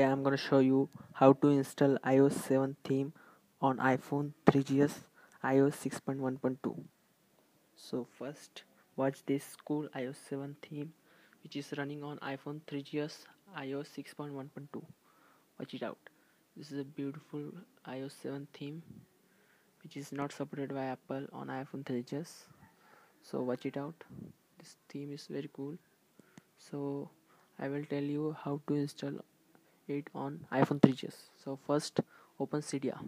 Today I'm gonna show you how to install iOS 7 theme on iPhone 3GS iOS 6.1.2 so first watch this cool iOS 7 theme which is running on iPhone 3GS iOS 6.1.2 watch it out. This is a beautiful iOS 7 theme which is not supported by Apple on iPhone 3GS so watch it out. This theme is very cool. So I will tell you how to install it on iPhone 3GS so first open Cydia.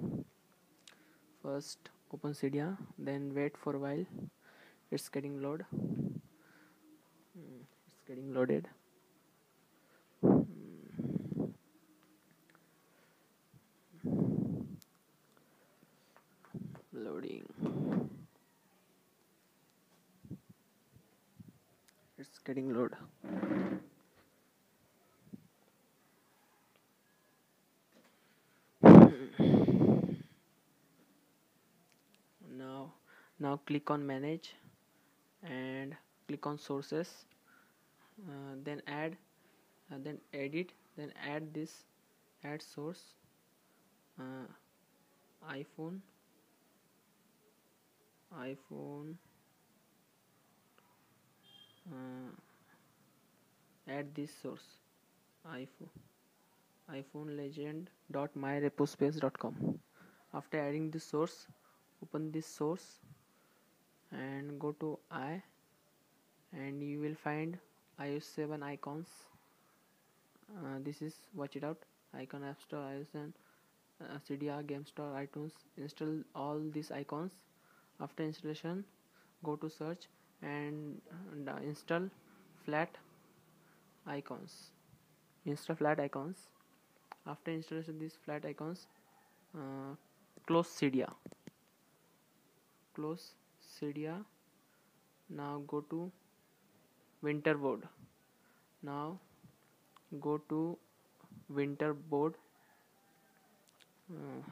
First open Cydia then wait for a while. It's getting load. Hmm, it's getting loaded. Hmm. loading. It's getting load now now click on manage and click on sources. Uh, then add uh, then edit then add this add source uh, iphone iphone uh, add this source iphone iphone legend dot myrepospace.com after adding this source open this source and go to i and you will find iOS 7 icons. Uh, this is watch it out icon app store iOS and uh, Cydia game store iTunes. Install all these icons. After installation go to search and, and uh, install flat icons. Install flat icons after installation these flat icons uh, close Cydia. Close Cydia. Now go to winterboard now go to winterboard uh,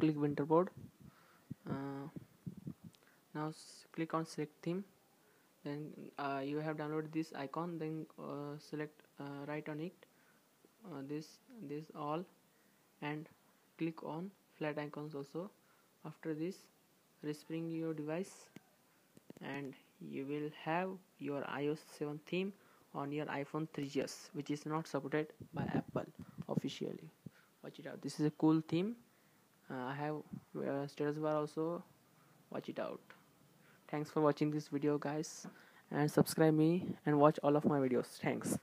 click winterboard uh, now click on select theme. Then uh, you have downloaded this icon. Then uh, select uh, right on it uh, this this all and click on flat icons also. After this respring your device and you will have your iOS 7 theme on your iPhone 3GS which is not supported by Apple officially. Watch it out. This is a cool theme. Uh, I have uh, status bar also. Watch it out. Thanks for watching this video guys. And subscribe me and watch all of my videos. Thanks